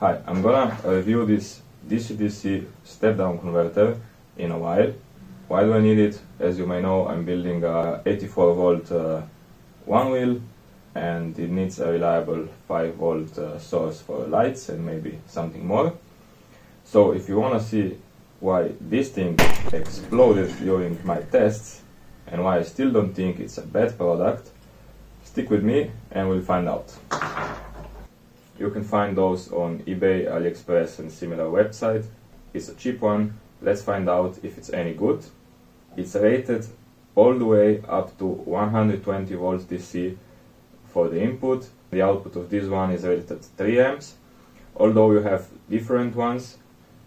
Hi, I'm gonna review this DC-DC step-down converter in a while. Why do I need it? As you may know, I'm building a 84 volt uh, one wheel and it needs a reliable 5 volt uh, source for lights and maybe something more. So if you wanna see why this thing exploded during my tests and why I still don't think it's a bad product, stick with me and we'll find out. You can find those on eBay, AliExpress and similar websites. It's a cheap one. Let's find out if it's any good. It's rated all the way up to 120 volts DC for the input. The output of this one is rated at 3 amps. Although you have different ones,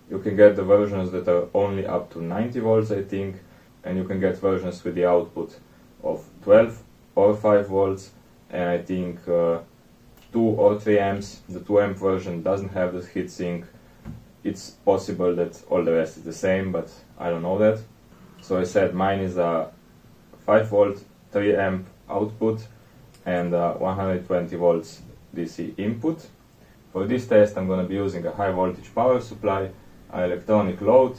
you can get the versions that are only up to 90 volts I think and you can get versions with the output of 12 or 5 volts and I think uh, 2 or 3 amps. The 2 amp version doesn't have the heatsink. It's possible that all the rest is the same, but I don't know that. So I said mine is a 5 volt 3 amp output and 120 volts DC input. For this test I'm going to be using a high voltage power supply, an electronic load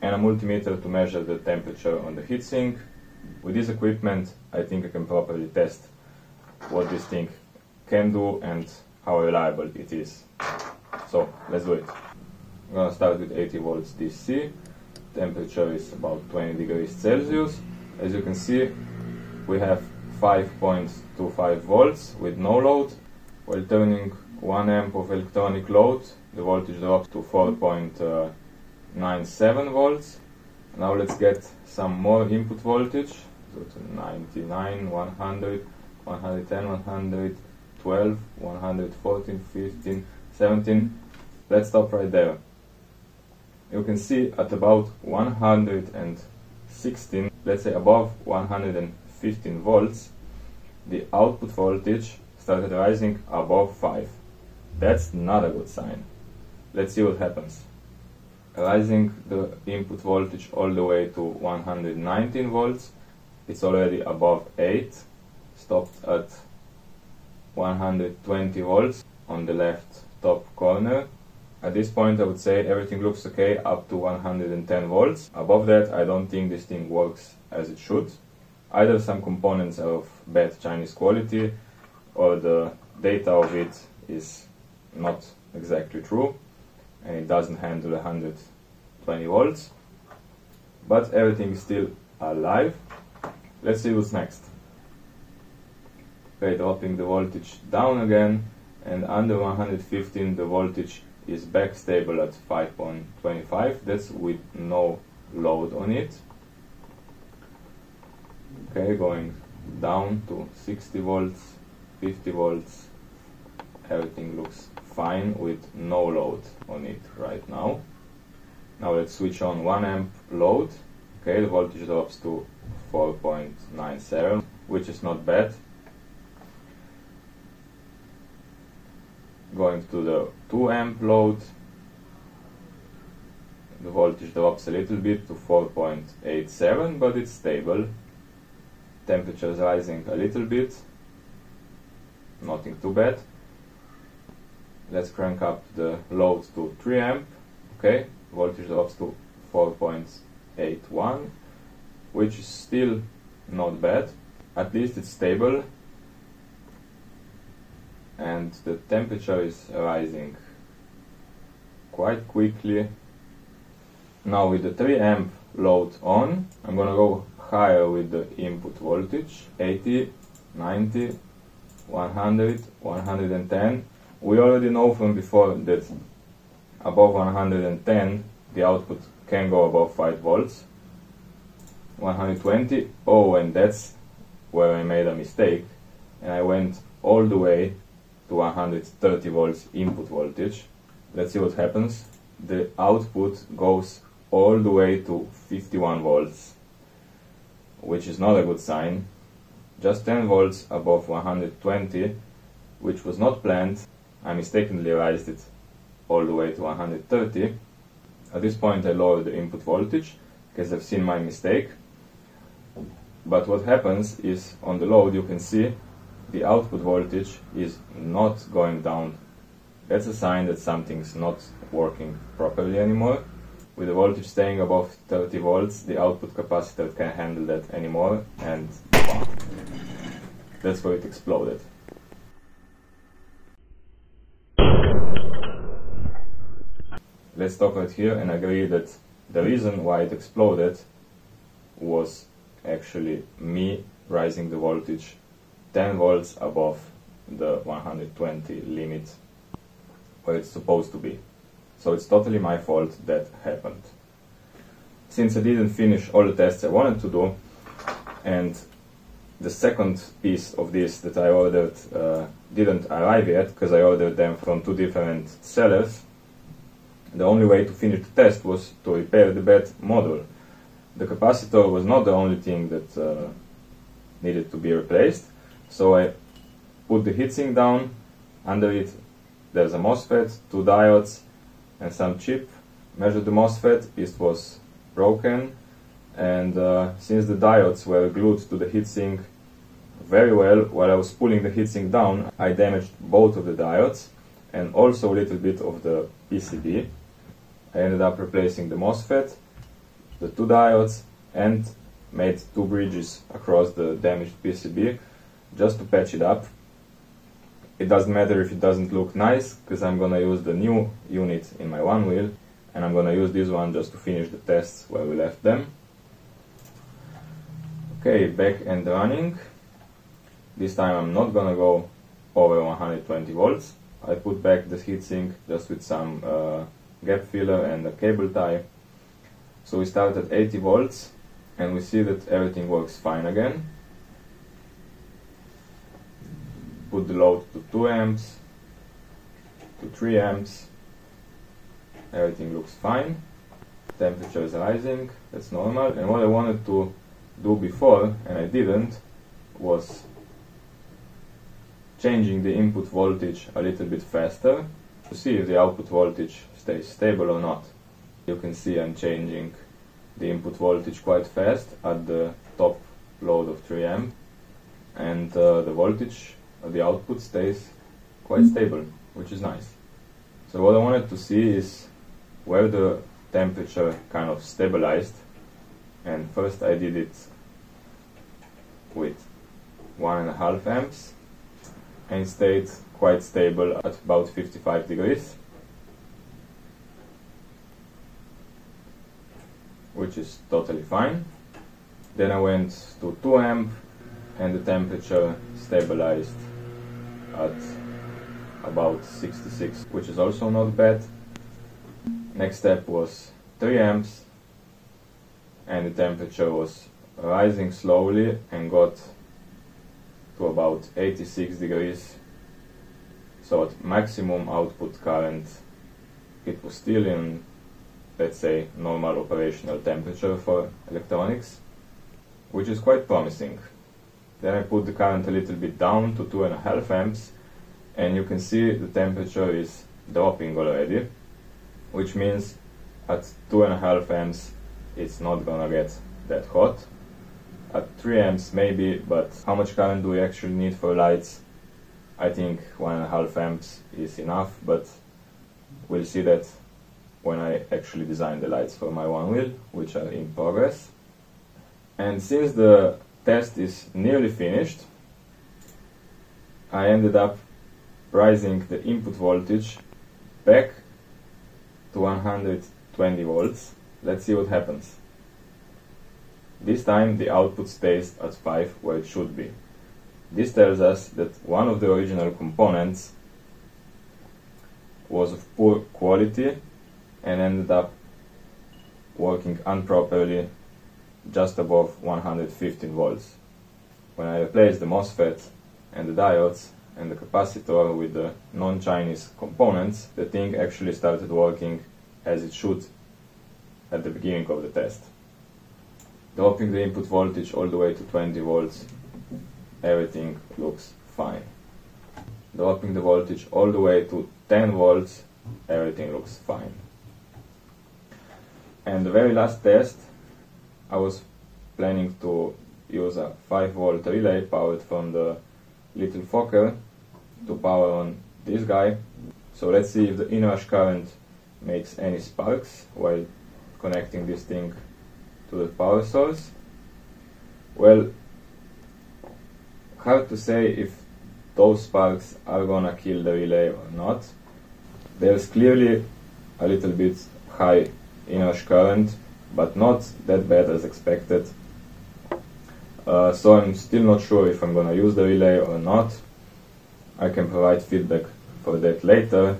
and a multimeter to measure the temperature on the heatsink. With this equipment I think I can properly test what this thing can do and how reliable it is. So let's do it. I'm gonna start with 80 volts DC. Temperature is about 20 degrees Celsius. As you can see, we have 5.25 volts with no load. While turning 1 amp of electronic load, the voltage drops to 4.97 uh, volts. Now let's get some more input voltage. So to 99, 100, 110, 100, 12, 114, 15, 17. Let's stop right there. You can see at about 116, let's say above 115 volts, the output voltage started rising above 5. That's not a good sign. Let's see what happens. Rising the input voltage all the way to 119 volts, it's already above 8, stopped at 120 volts on the left top corner. At this point I would say everything looks okay up to 110 volts. Above that I don't think this thing works as it should. Either some components are of bad Chinese quality or the data of it is not exactly true and it doesn't handle 120 volts. But everything is still alive. Let's see what's next okay dropping the voltage down again and under 115 the voltage is back stable at 5.25 that's with no load on it. Okay going down to 60 volts 50 volts. Everything looks fine with no load on it right now. Now let's switch on 1 amp load. Okay the voltage drops to 4.97 which is not bad going to the 2 amp load. The voltage drops a little bit to 4.87 but it's stable. Temperature is rising a little bit. Nothing too bad. Let's crank up the load to 3 amp okay? Voltage drops to 4.81 which is still not bad. At least it's stable and the temperature is rising quite quickly. Now with the 3 amp load on, I'm gonna go higher with the input voltage, 80, 90, 100, 110. We already know from before that above 110 the output can go above 5 volts. 120, oh and that's where I made a mistake and I went all the way to 130 volts input voltage. Let's see what happens. The output goes all the way to 51 volts, which is not a good sign. Just 10 volts above 120, which was not planned. I mistakenly raised it all the way to 130. At this point I lowered the input voltage because I've seen my mistake. But what happens is on the load you can see the output voltage is not going down that's a sign that something's not working properly anymore. With the voltage staying above 30 volts, the output capacitor can't handle that anymore, and that's where it exploded. Let's stop right here and agree that the reason why it exploded was actually me rising the voltage 10 volts above the 120 limit where it's supposed to be. So it's totally my fault that happened. Since I didn't finish all the tests I wanted to do, and the second piece of this that I ordered uh, didn't arrive yet because I ordered them from two different sellers, the only way to finish the test was to repair the bad module. The capacitor was not the only thing that uh, needed to be replaced, so I put the heatsink down, under it there's a MOSFET, two diodes and some chip. Measured the MOSFET, it was broken and uh, since the diodes were glued to the heatsink very well while I was pulling the heatsink down I damaged both of the diodes and also a little bit of the PCB. I ended up replacing the MOSFET, the two diodes and made two bridges across the damaged PCB just to patch it up. It doesn't matter if it doesn't look nice because I'm gonna use the new unit in my one wheel and I'm gonna use this one just to finish the tests where we left them. Okay, back and running. This time I'm not gonna go over 120 volts. I put back the heatsink just with some uh, gap filler and a cable tie. So we start at 80 volts and we see that everything works fine again. Put the load to 2 amps, to 3 amps. Everything looks fine. Temperature is rising, that's normal. And what I wanted to do before, and I didn't, was changing the input voltage a little bit faster to see if the output voltage stays stable or not. You can see I'm changing the input voltage quite fast at the top load of 3 amp and uh, the voltage Uh, the output stays quite stable, which is nice. So what I wanted to see is where the temperature kind of stabilized and first I did it with one and a half amps and stayed quite stable at about 55 degrees which is totally fine then I went to 2 amp and the temperature stabilized at about 66 which is also not bad. Next step was 3 amps and the temperature was rising slowly and got to about 86 degrees. So at maximum output current it was still in let's say normal operational temperature for electronics which is quite promising then I put the current a little bit down to 2.5 amps and you can see the temperature is dropping already which means at 2.5 amps it's not gonna get that hot at 3 amps maybe, but how much current do we actually need for lights? I think 1.5 amps is enough, but we'll see that when I actually design the lights for my one wheel, which are in progress. And since the test is nearly finished, I ended up rising the input voltage back to 120 volts. Let's see what happens. This time the output stays at 5 where it should be. This tells us that one of the original components was of poor quality and ended up working improperly just above 115 volts. When I replaced the MOSFET and the diodes and the capacitor with the non-Chinese components, the thing actually started working as it should at the beginning of the test dropping the input voltage all the way to 20 volts, everything looks fine. Dropping the voltage all the way to 10 volts, everything looks fine. And the very last test, I was planning to use a 5 volt relay powered from the Little FOCer to power on this guy. So let's see if the inrush current makes any sparks while connecting this thing to the power source. Well, hard to say if those sparks are gonna kill the relay or not. There's clearly a little bit high inrush current, but not that bad as expected. Uh, so I'm still not sure if I'm gonna use the relay or not. I can provide feedback for that later.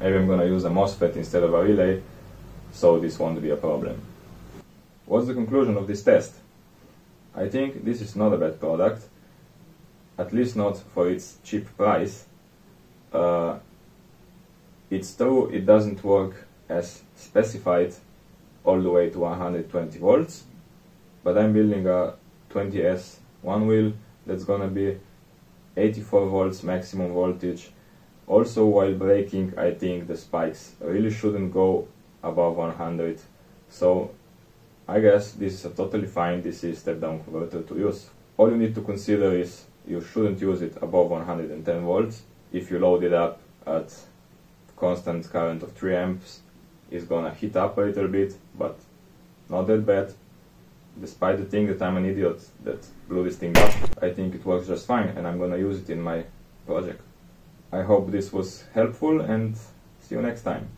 Maybe I'm gonna use a MOSFET instead of a relay, so this won't be a problem. What's the conclusion of this test? I think this is not a bad product, at least not for its cheap price. Uh, it's true it doesn't work as specified all the way to 120 volts, but I'm building a 20S one wheel that's gonna be 84 volts maximum voltage. Also while braking I think the spikes really shouldn't go above 100 so I guess this is a totally fine DC step down converter to use. All you need to consider is you shouldn't use it above 110 volts. If you load it up at constant current of 3 amps it's gonna heat up a little bit but not that bad despite the thing that I'm an idiot that blew this thing up, I think it works just fine and I'm gonna use it in my project. I hope this was helpful and see you next time.